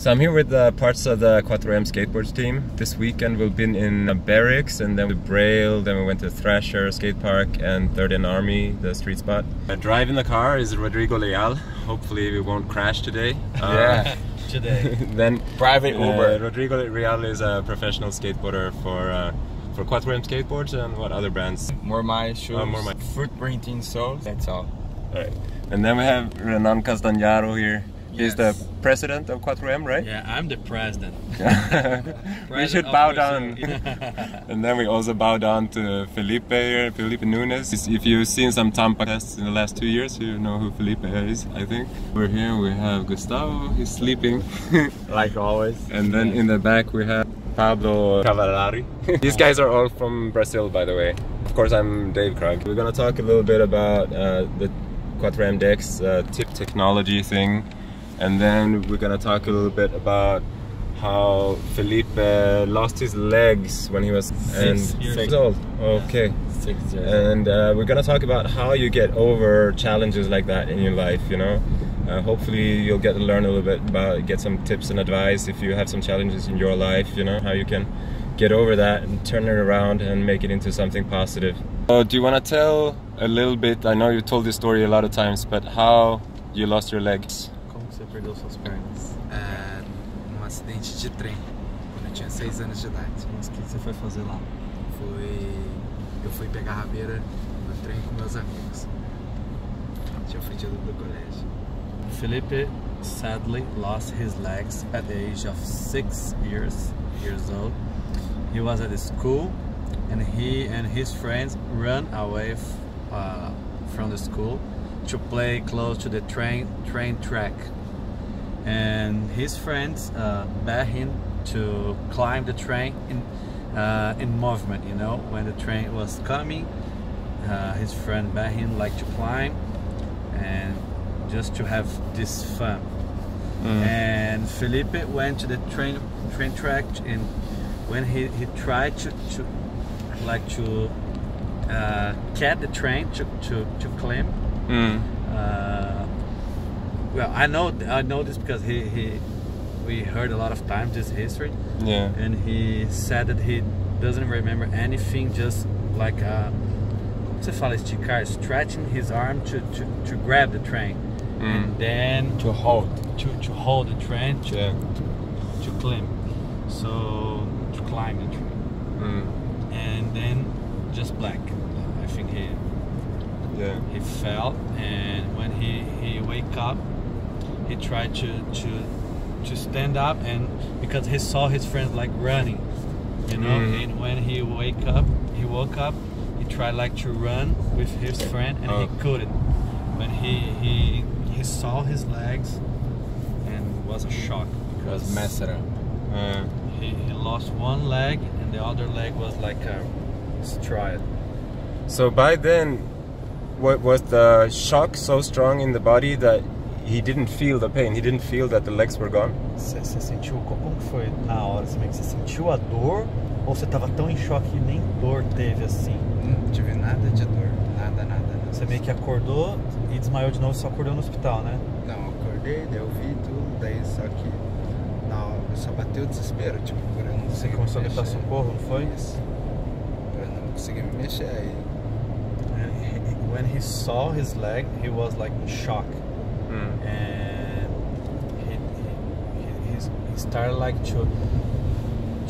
So I'm here with uh, parts of the 4M skateboards team. This weekend we've been in uh, Berrics and then we Braille, then we went to Thrasher Skate Park and Third and Army, the street spot. Uh, driving the car is Rodrigo Leal. Hopefully we won't crash today. Uh, Yeah. today. then Private uh, Uber. Rodrigo Leal is a professional skateboarder for uh, for 4M skateboards and what other brands? More my shoes. More my- Footprint insoles. That's all. Alright. And then we have Renan Castagnaro here. He's the president of 4M, right? Yeah, I'm the president. we should bow down. and then we also bow down to Felipe here, Felipe Nunes. If you've seen some Tampa tests in the last two years, you know who Felipe is, I think. We're here, we have Gustavo, he's sleeping. Like always. and then in the back we have Pablo Cavalari. These guys are all from Brazil, by the way. Of course, I'm Dave Krug. We're gonna talk a little bit about uh, the 4M decks uh, tip technology thing. And then we're gonna talk a little bit about how Felipe lost his legs when he was Six and years six old. Okay. Six years. And uh, we're gonna talk about how you get over challenges like that in your life. You know, uh, hopefully you'll get to learn a little bit about, get some tips and advice if you have some challenges in your life. You know how you can get over that and turn it around and make it into something positive. So, do you want to tell a little bit? I know you told this story a lot of times, but how you lost your legs? Você perdeu suas pernas? é, num acidente de trem, quando eu tinha 6 anos de idade. Mas o que você foi fazer lá? Fui, eu fui pegar a rabeira no trem com meus amigos. Tinha fugido do colégio. Felipe sadly lost his legs at the age of six years years old. He was at school, and he and his friends ran away uh, from the school to play close to the train train track. And his friends uh, begged him to climb the train in uh, in movement. You know, when the train was coming, uh, his friend begged him like to climb and just to have this fun. And Felipe went to the train train track and when he, he tried to, to like to uh, catch the train to, to, to climb. Mm. Uh, well, I know I know this because he, he we heard a lot of times this history, Yeah. and he said that he doesn't remember anything, just like uh, como você fala esticar, stretching his arm to, to, to grab the train, and then to hold. to, to hold the train to, Yeah. to climb, so to climb the train, Mm. and then just black. I think he Yeah. he fell and when he he wake up he tried to to to stand up and because he saw his friends like running you know Mhm. and when he wake up he woke up he tried like to run with his friend and he Oh. couldn't when he he he saw his legs and was a shock Was because messed up. Uh, he, he lost one leg and the other leg was like a stride So by then, what was the shock so strong in the body that he didn't feel the pain? He didn't feel that the legs were gone. Você você sentiu, como que foi na hora? Você meio que você sentiu a dor ou você tava tão em choque que nem dor teve assim? Não tive nada de dor, nada, nada. nada. Você meio que acordou e desmaiou de novo, só acordou no hospital, né? Não, eu acordei, daí eu vi tudo, daí só que. Não, só bateu o desespero, tipo, por eu não Você começou a me gritar socorro, não foi? Isso. Eu não consegui me mexer aí. And he- when he saw his leg, he was like in shock, Mm. and he he, he, he started like to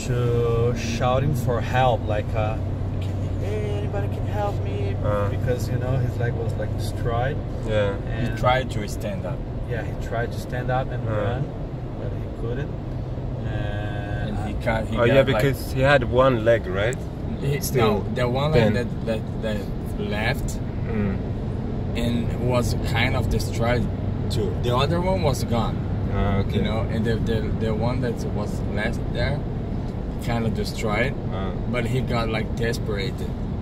to shouting for help, like uh, can, hey, anybody can help me? Uh. because you know his leg was like destroyed. Yeah. And He tried to stand up. Yeah, he tried to stand up and Uh. run, but he couldn't. And And he got, he oh got yeah, like- because he had one leg, right? he, still no, the one leg that, that, that left Mm. and was kind of destroyed too. The other one was gone. Ah, okay. You know, and the, the the one that was left there kind of destroyed. Ah. But he got like desperate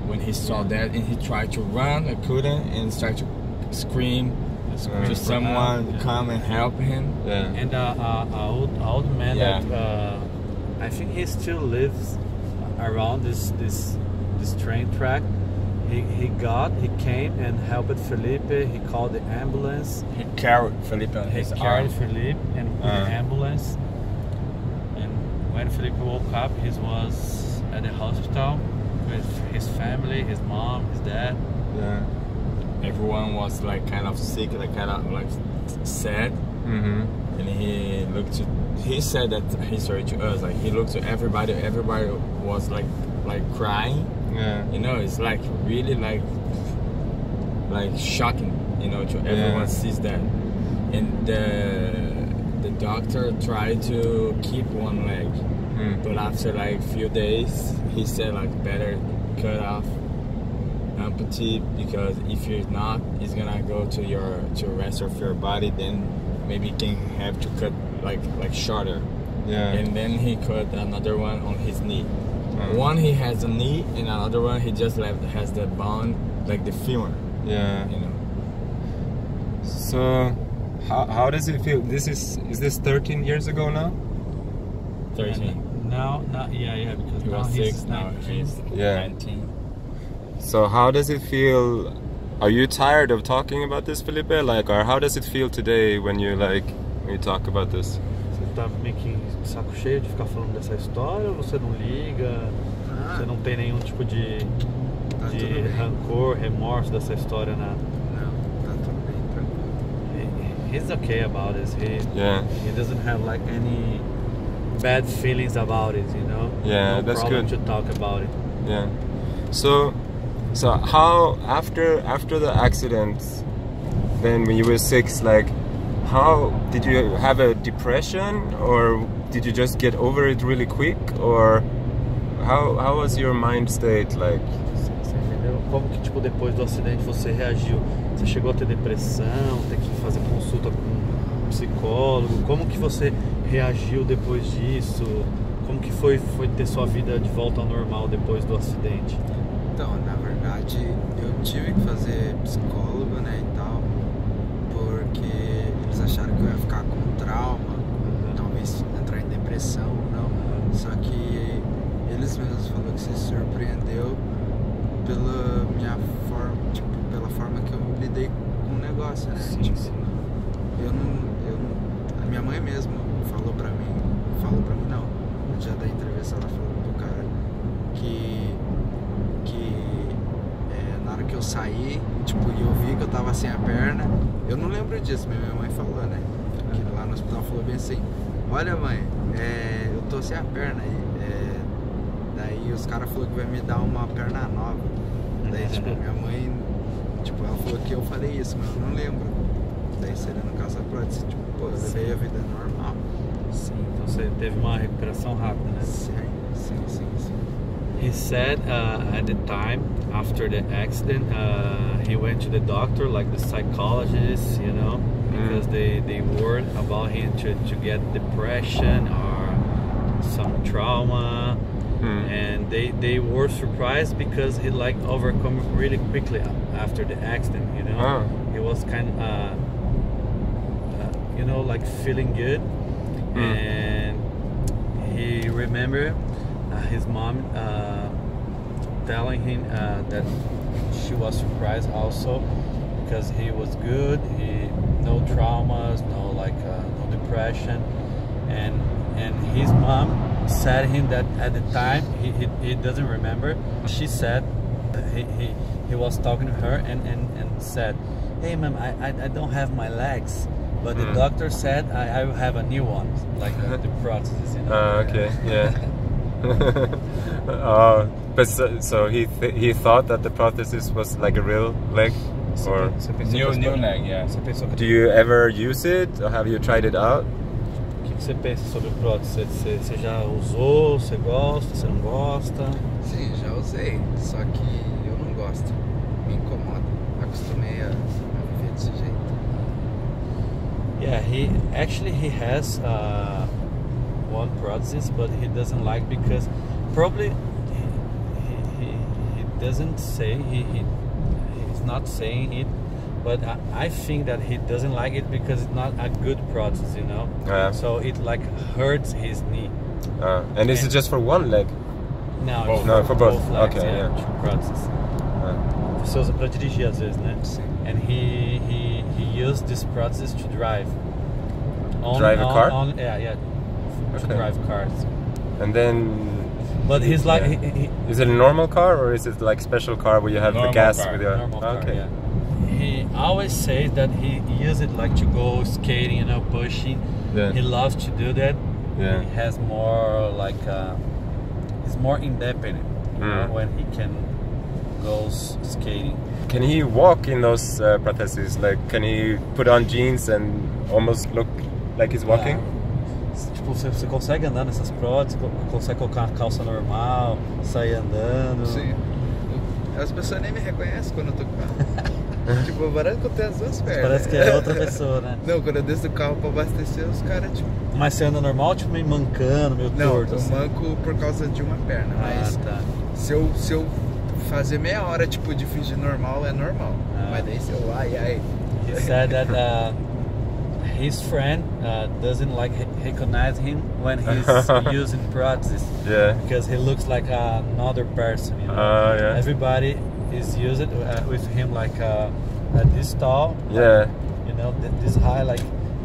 when he saw that, and he tried to run, and couldn't, and started to scream scream to for someone help, yeah. come and help him. yeah. and uh, uh, a old old man Yeah. that uh, I think he still lives around this this this train track. He, he got he came and helped Felipe. He called the ambulance. He carried Felipe on He his arm. carried Felipe and Uh. the ambulance. And when Felipe woke up, he was at the hospital with his family, his mom, his dad. Yeah. Everyone was like kind of sick, like kind of like sad. Mm-hmm. and he looked to he said that he sorry to us like he looked to everybody everybody was like like crying Yeah. you know it's like really like like shocking you know to everyone Yeah. sees that and the the doctor tried to keep one leg Mm. but after like few days he said like better cut off amputee because if you're not it's gonna go to your to the rest of your body then maybe can have to cut like like shorter Yeah. and then he cut another one on his knee. One he has a knee and another one he just left has the bone like the femur yeah. you know So, how, how does it feel? This is is this 13 years ago now? 13 And now, now, yeah, yeah, because he now was he's six now 19. he's Yeah. 19 So, how does it feel? Are you tired of talking about this, Felipe? Like, or how does it feel today when you like when you talk about this? Você tá meio que de saco cheio de ficar falando dessa história ou você não liga? Ah, Você não tem nenhum tipo de, tá de rancor, remorso dessa história, nada? Não, tá tudo bem, tranquilo. He- He's okay about it. He, Yeah. he doesn't have like any bad feelings about it, you know? Yeah, no that's problem good. to talk about it. Yeah. So, so how after after the accident, then when you were six, like, how did you have a depression, or did you just get over it really quick, or how how was your mind state like? Você entendeu? Como que, tipo, depois do acidente você reagiu? Você chegou a ter depressão, ter que fazer consulta com um psicólogo? Como que você reagiu depois disso? Como que foi, foi ter sua vida de volta ao normal depois do acidente? Então, na verdade, eu tive que fazer psicólogo, né, e tal, porque eles acharam que eu ia ficar com trauma, talvez entrar em depressão ou não. Só que eles mesmos falaram que se surpreendeu pela minha forma, tipo, pela forma que eu lidei com o negócio, né? Sim, tipo, sim. eu não, eu não, a minha mãe mesmo falou pra mim, falou pra mim não, no dia da entrevista ela falou pro cara que que é, na hora que eu saí, tipo, e eu vi que eu tava sem a perna, eu não lembro disso, mas minha mãe falou, né? Que lá no hospital falou bem assim, olha mãe, é, eu tô sem a perna e é, daí os caras falaram que vai me dar uma perna nova. Daí tipo, minha mãe, tipo, ela falou que eu falei isso, mas eu não lembro. Daí seria no caso da prótese, tipo, pô, eu levei a vida normal. Sim, então você teve uma recuperação rápida, né? Sim, sim, sim, sim. He said uh, at the time after the accident, uh, he went to the doctor, like the psychologist, you know, because they, they worried about him to, to get depression or some trauma. Hmm. And they, they were surprised because he like overcome really quickly after the accident, you know. Oh. He was kind of, uh, uh, you know, like feeling good. And he remembered uh, his mom uh, telling him uh, that she was surprised also because he was good he no traumas no like uh, no depression and and his mom said him that at the time he, he, he doesn't remember she said he, he, he was talking to her and, and, and said hey ma'am I, I, I don't have my legs but the Mm. doctor said I, I will have a new one like uh, the prosthesis you know Uh, okay. Yeah. uh, but so, so he th- he thought that the prosthesis was like a real leg, or Você pensou new new leg yeah Você pensou que do you ever use it, or have you tried it out? O que, que você pensa sobre prótese? Você, você já usou? Você gosta? Você não gosta? Sim, já usei, só que eu não gosto. Me incomoda. Acostumei a, a viver desse jeito. Yeah, he actually he has uh, one prosthesis, but he doesn't like because probably he, he, he, doesn't say he, he he's not saying it, but I, I think that he doesn't like it because it's not a good prosthesis, you know. Yeah. So it like hurts his knee. Uh, and is it just for one leg? Now Both. No, for both. both legs, Okay, yeah, yeah. prostheses. Uh, usa pra dirigir às vezes, né? Sim. and he he he used this process to drive. On, Drive a on- car? on- yeah, yeah, to Okay. drive cars. and then. But he's like, Yeah. he, he, Is it a normal car or is it like special car where you have Normal the gas car, with your? normal car, okay. yeah. He always says that he uses it like to go skating, you know, pushing. Yeah. He loves to do that. Yeah. He has more like uh, he's more independent you know, Mm. when he can go skating. Can he walk in those uh, prostheses? Like, can he put on jeans and almost look like he's walking? Ah, tipo, você, você consegue andar nessas próteses, co- consegue colocar uma calça normal, sair andando. Sim. As pessoas nem me reconhecem quando eu tô com o carro. tipo, parece que eu tenho as duas pernas. Parece que é outra pessoa, né? Não, quando eu desço do carro pra abastecer, os caras, tipo. Mas você anda normal, tipo meio mancando, meio Não, torto. eu assim. manco por causa de uma perna. Mas Ah, tá. se, eu, se eu fazer meia hora, tipo, de fingir normal, é normal. Ah. Mas daí se eu, ai, ai. He said that uh, his friend uh, doesn't like recognize him when he's using prosthesis Yeah. because he looks like another person. You know? Ah, yeah. Everybody is used uh, with him like uh, at this tall. like, Yeah. you know, th- this high, like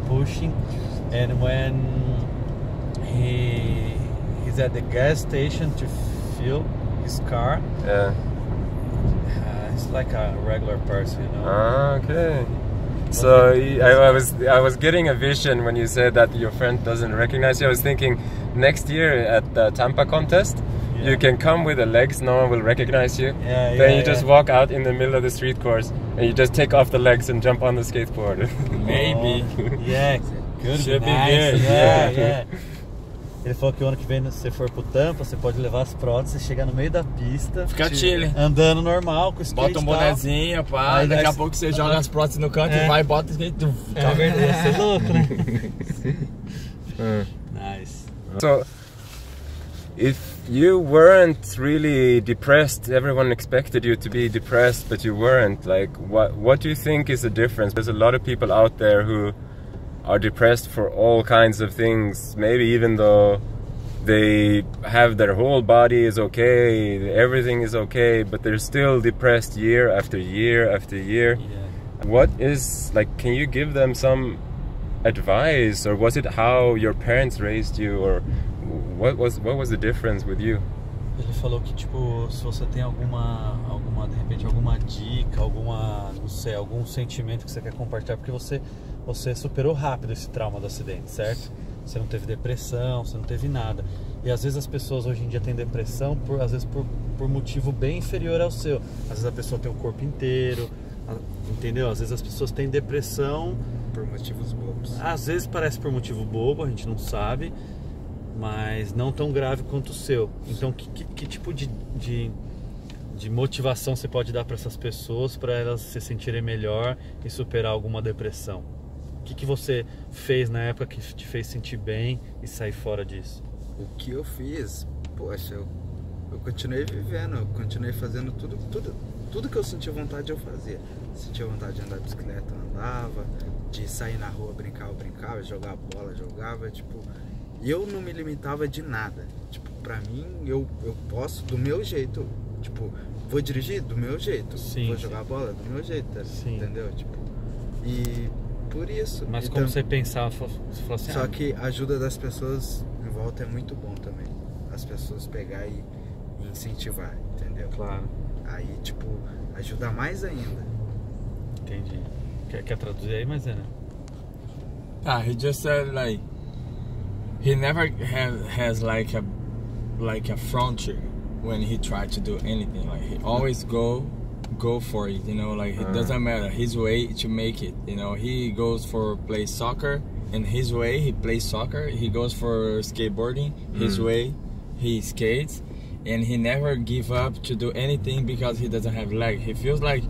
pushing. And when he he's at the gas station to fill his car, Yeah. uh, he's like a regular person, you know. Ah, okay. So I, I was I was getting a vision when you said that your friend doesn't recognize you. I was thinking next year at the Tampa contest, Yeah. you can come with the legs. No one will recognize you. Yeah, yeah, then yeah, you just walk out in the middle of the street course and you just take off the legs and jump on the skateboard. Maybe. Oh, yeah, could Should be be nice. good. Yeah, yeah. Ele falou que o ano que vem, se você for pro Tampa, você pode levar as próteses, chegar no meio da pista, Fica chile. andando normal, com o skate Bota um bonezinho, pá. Aí daqui a pouco você joga as próteses no canto É. e vai e bota o skate. tum, É tá. verdade, ia ser louco, né? Uh. Nice. So, if you weren't really depressed, everyone expected you to be depressed, but you weren't. Like, what what do you think is the difference? There's a lot of people out there who are depressed for all kinds of things. Maybe even though they have their whole body is okay, everything is okay, but they're still depressed year after year after year. Yeah. What is like? Can you give them some advice, or was it how your parents raised you, or what was what was the difference with you? Ele falou que, tipo, se você tem alguma, alguma, de repente, alguma dica, alguma, não sei, algum sentimento que você quer compartilhar, porque você, você superou rápido esse trauma do acidente, certo? Você não teve depressão, você não teve nada. E às vezes as pessoas hoje em dia têm depressão, por, às vezes por, por motivo bem inferior ao seu. Às vezes a pessoa tem o corpo inteiro, entendeu? Às vezes as pessoas têm depressão Por motivos bobos. às vezes parece por motivo bobo, a gente não sabe, mas não tão grave quanto o seu. Então, que, que- que tipo de, de, de motivação você pode dar para essas pessoas para elas se sentirem melhor e superar alguma depressão? O que, que você fez na época que te fez sentir bem e sair fora disso? O que eu fiz, poxa, eu, eu continuei vivendo, eu continuei fazendo tudo, tudo, tudo que eu sentia vontade eu fazia. Sentia vontade de andar de bicicleta, eu andava, de sair na rua brincar, eu brincava, jogar bola, jogava, tipo, eu não me limitava de nada. Tipo, pra mim, eu, eu posso do meu jeito, tipo, vou dirigir do meu jeito, Sim, vou sim. jogar bola do meu jeito, Sim. entendeu? Tipo, e por isso. Mas e como você pensava, você falou assim, só ah, que a ajuda das pessoas em volta é muito bom também. As pessoas pegar e, e incentivar, entendeu? claro, Aí, tipo, ajuda mais ainda. entendi. Quer, quer traduzir aí, mas é, né? Ah, he just said like he never has has like a like a frontier when he tried to do anything. Like he always go go for it. You know, like it doesn't matter his way to make it. You know, he goes for play soccer in his way. He plays soccer. He goes for skateboarding his Mm. way. He skates, and he never give up to do anything because he doesn't have leg. He feels like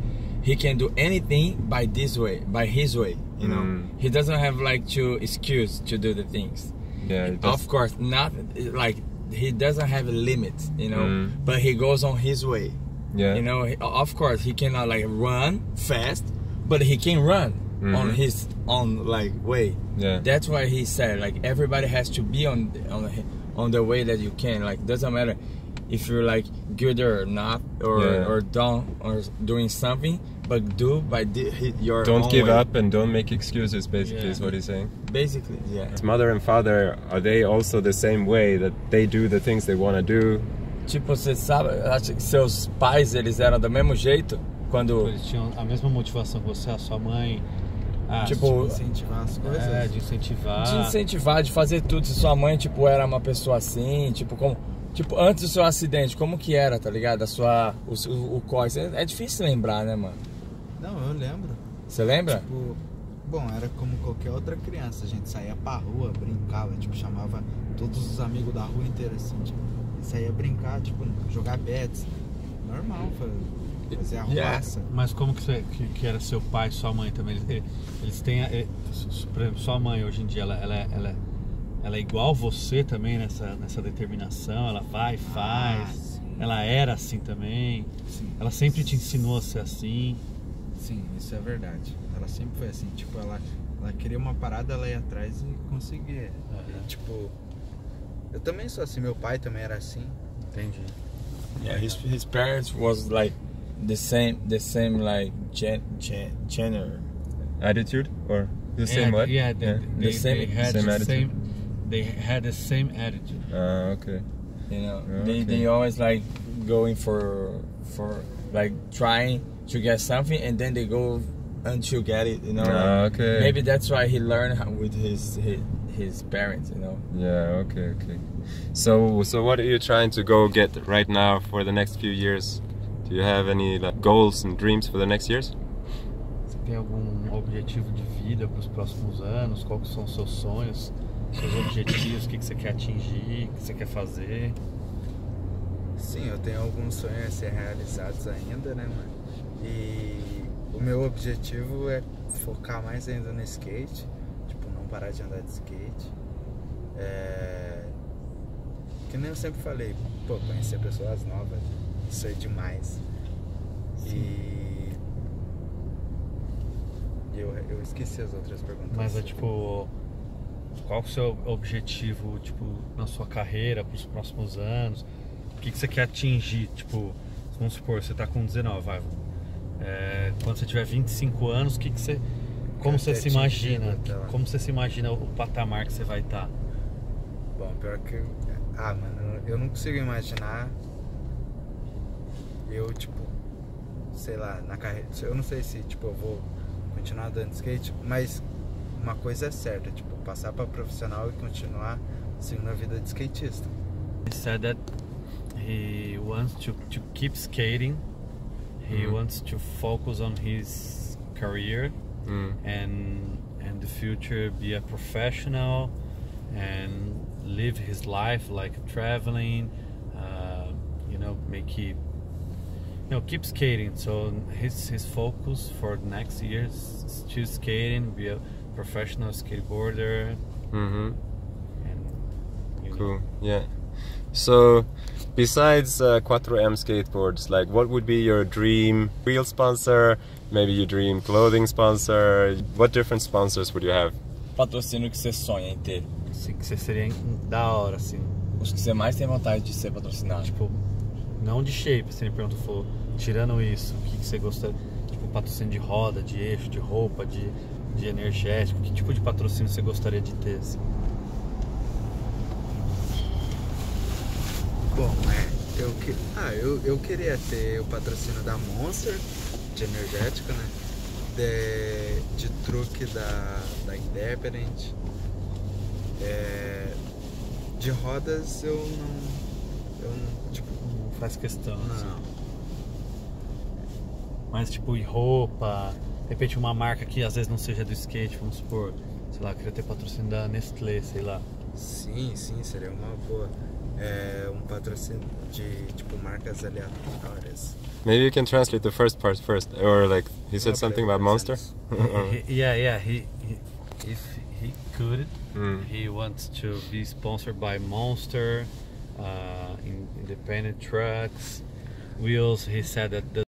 he can do anything by this way, by his way. You know, Mm. he doesn't have like to excuse to do the things. Yeah, Of course, not like he doesn't have a limit, you know, Mm. but he goes on his way. Yeah. You know, of course he cannot like run fast, but he can run on Mhm. his own like way. yeah. That's why he said like everybody has to be on on the, on the way that you can. Like doesn't matter if you're like good or not or Yeah. or done or doing something, but do by the, hit your Don't own give way. up and don't make excuses. Basically, Yeah. is what he's saying. Basically, yeah. His mother and father are they also the same way that they do the things they want to do? Tipo, você sabe, acha que seus pais eles eram do mesmo jeito quando Eles tinham a mesma motivação que você, a sua mãe. Ah, Tipo, incentivar as coisas. é, de incentivar. de incentivar, de fazer tudo. Se sua mãe, tipo, era uma pessoa assim, tipo, como. Tipo, antes do seu acidente, como que era, tá ligado? A sua. O, o, o cós. É, é difícil lembrar, né, mano? Não, eu lembro. Você lembra? Tipo, bom, era como qualquer outra criança. A gente saía pra rua, brincava, tipo, chamava todos os amigos da rua inteira, assim, tipo, saía brincar, tipo, jogar bets. Normal, fa- fazer a Yeah. roça. Mas como que, você, que, que era seu pai e sua mãe também? Eles, eles têm. a- Por exemplo, sua mãe hoje em dia, ela, ela, ela, ela é igual você também nessa, nessa determinação? Ela vai, faz. Ah, ela era assim também. Sim. Ela sempre te ensinou a ser assim. Sim, isso é verdade. Ela sempre foi assim, tipo, ela, ela queria uma parada, ela ia atrás e conseguia. E, tipo, eu também sou assim, meu pai também era assim. Entendi. Yeah, his, his parents was like the same, the same like gen, gen, gender. Attitude or the same yeah, what? Yeah, they, Yeah. They, The same- they had same the attitude. same. They had the same attitude. Ah, okay. You know, Okay. they they always like going for for like trying to get something, and then they go until get it. You know, Ah, like, okay. maybe that's why he learned how, with his, his his parents. You know. Yeah. Okay. Okay. So, so what are you trying to go get right now for the next few years? Do you have any like goals and dreams for the next years? Você tem algum objetivo de vida para os próximos anos? Quais são os seus sonhos, seus objetivos? O que, que você quer atingir? O que você quer fazer? Sim, eu tenho alguns sonhos a ser realizados ainda, né, mano? E o meu objetivo é focar mais ainda no skate, parar de andar de skate. É... Que nem eu sempre falei, pô, conhecer pessoas novas, isso é demais. E... e eu, eu esqueci as outras perguntas. Mas é tipo, qual o seu objetivo, tipo, na sua carreira para os próximos anos? O que, que você quer atingir? Tipo, vamos supor, você tá com 19, vai. É, quando você tiver 25 anos, o que, que você. Como você se imagina? Como você se imagina o patamar que você vai tá? estar? Bom, pior que. Ah, mano, eu não consigo imaginar. Eu, tipo, sei lá, na carreira. Eu não sei se, tipo, eu vou continuar andando de skate, mas uma coisa é certa, tipo, passar pra profissional e continuar seguindo a vida de skatista. He said that he wants to, to keep skating. He Mhm. wants to focus on his career Mm. and and the future be a professional and live his life like traveling uh, you know make he you know keep skating so his his focus for the next years is to skating be a professional skateboarder Mm-hmm. and you know, Cool. Yeah. So, besides uh, 4M skateboards, like what would be your dream real sponsor? Maybe your dream clothing sponsor. What different sponsors would you have? Patrocínio que você sonha em ter. que você seria da hora assim Os que você mais tem vontade de ser patrocinado. tipo não de shape se ele perguntou for tirando isso o que, que você gostaria tipo patrocínio de roda de eixo de roupa de, de energético que tipo de patrocínio você gostaria de ter assim? Bom, é, eu, que... ah, eu, eu queria ter o patrocínio da Monster, de energético, né? De, de truque da, da Independent. É, de rodas eu não. Eu não. Tipo, não faz questão assim. não. mas tipo e roupa de repente uma marca que às vezes não seja do skate vamos supor sei lá queria ter patrocínio da Nestlé sei lá Sim, sim, seria uma boa. É, um patrocínio de tipo marcas aleatórias. Maybe you can translate the first part first, or like he said something about Monster. He- yeah yeah he, he if he could Mm. he wants to be sponsored by Monster uh, in independent trucks wheels he said that the